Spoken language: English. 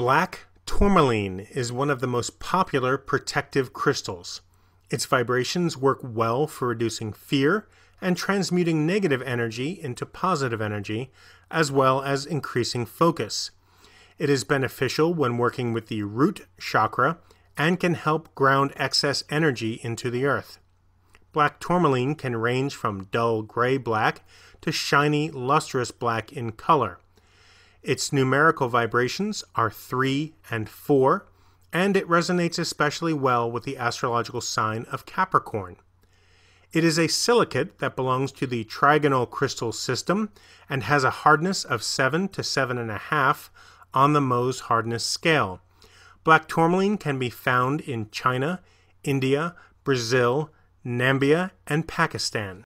Black tourmaline is one of the most popular protective crystals. Its vibrations work well for reducing fear and transmuting negative energy into positive energy, as well as increasing focus. It is beneficial when working with the root chakra and can help ground excess energy into the earth. Black tourmaline can range from dull gray black to shiny, lustrous black in color. Its numerical vibrations are 3 and 4, and it resonates especially well with the astrological sign of Capricorn. It is a silicate that belongs to the trigonal crystal system and has a hardness of 7 to 7.5 on the Mohs hardness scale. Black tourmaline can be found in China, India, Brazil, Namibia, and Pakistan.